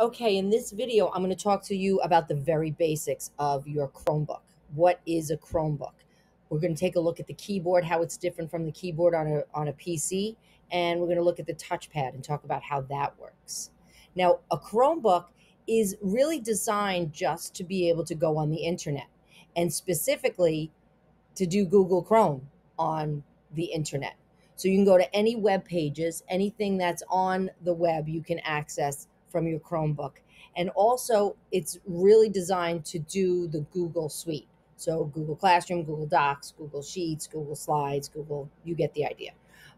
Okay, in this video, I'm going to talk to you about the very basics of your Chromebook. What is a Chromebook? We're going to take a look at the keyboard, how it's different from the keyboard on a, on a PC, and we're going to look at the touchpad and talk about how that works. Now, a Chromebook is really designed just to be able to go on the internet and specifically to do Google Chrome on the internet. So you can go to any web pages, anything that's on the web, you can access from your Chromebook. And also, it's really designed to do the Google suite. So, Google Classroom, Google Docs, Google Sheets, Google Slides, Google, you get the idea.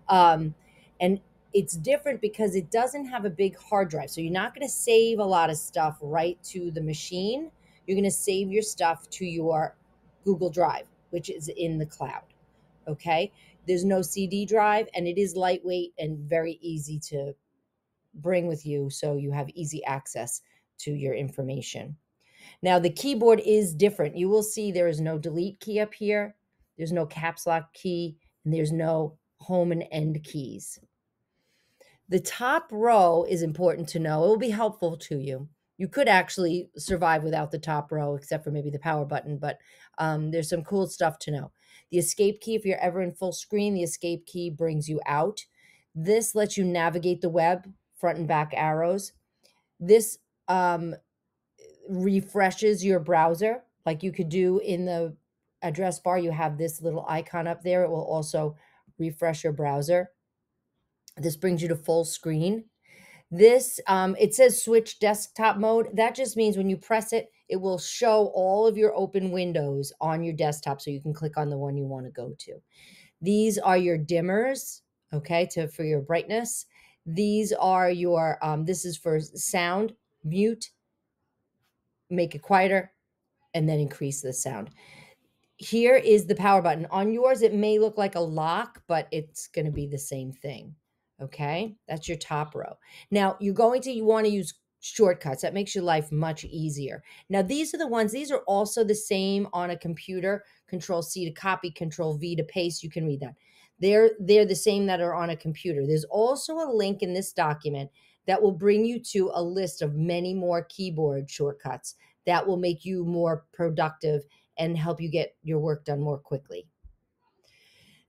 Um, and it's different because it doesn't have a big hard drive. So, you're not going to save a lot of stuff right to the machine. You're going to save your stuff to your Google Drive, which is in the cloud. Okay. There's no CD drive, and it is lightweight and very easy to bring with you so you have easy access to your information. Now, the keyboard is different. You will see there is no delete key up here, there's no caps lock key, and there's no home and end keys. The top row is important to know. It will be helpful to you. You could actually survive without the top row, except for maybe the power button, but um, there's some cool stuff to know. The escape key, if you're ever in full screen, the escape key brings you out. This lets you navigate the web front and back arrows. This um, refreshes your browser like you could do in the address bar. You have this little icon up there. It will also refresh your browser. This brings you to full screen. This, um, it says switch desktop mode. That just means when you press it, it will show all of your open windows on your desktop so you can click on the one you want to go to. These are your dimmers, okay, to for your brightness. These are your, um, this is for sound, mute, make it quieter, and then increase the sound. Here is the power button. On yours, it may look like a lock, but it's going to be the same thing. Okay, that's your top row. Now you're going to you want to use shortcuts. That makes your life much easier. Now these are the ones. These are also the same on a computer. Control C to copy, Control V to paste. You can read that. They're they're the same that are on a computer. There's also a link in this document that will bring you to a list of many more keyboard shortcuts that will make you more productive and help you get your work done more quickly.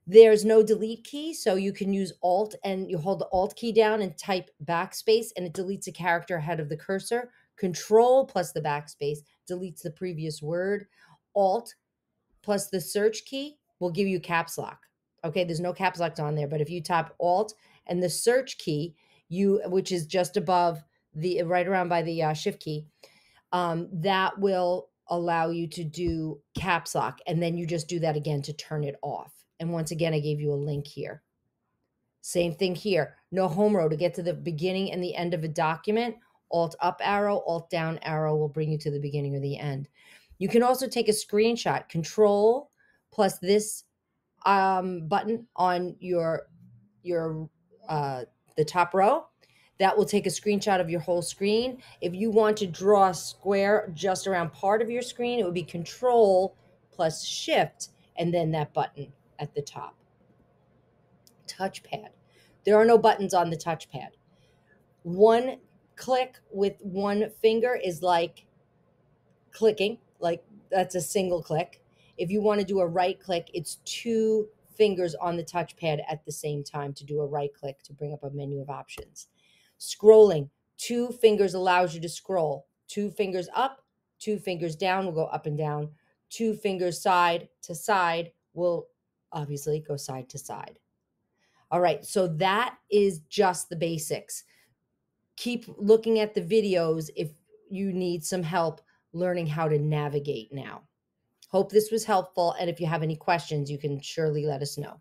There's no delete key, so you can use Alt and you hold the Alt key down and type backspace, and it deletes a character ahead of the cursor. Control plus the backspace deletes the previous word. Alt plus the search key will give you caps lock. Okay, there's no caps locked on there, but if you tap Alt and the search key, you which is just above the right around by the uh, Shift key, um, that will allow you to do caps lock, and then you just do that again to turn it off. And once again, I gave you a link here. Same thing here. No home row to get to the beginning and the end of a document. Alt up arrow, alt down arrow will bring you to the beginning or the end. You can also take a screenshot. Control plus this um, button on your your uh, the top row. That will take a screenshot of your whole screen. If you want to draw a square just around part of your screen, it would be Control plus Shift and then that button at the top. Touchpad. There are no buttons on the touchpad. One click with one finger is like clicking, like that's a single click. If you want to do a right click, it's two fingers on the touchpad at the same time to do a right click to bring up a menu of options. Scrolling, two fingers allows you to scroll. Two fingers up, two fingers down will go up and down. Two fingers side to side will obviously go side to side. All right, so that is just the basics. Keep looking at the videos if you need some help learning how to navigate now. Hope this was helpful. And if you have any questions, you can surely let us know.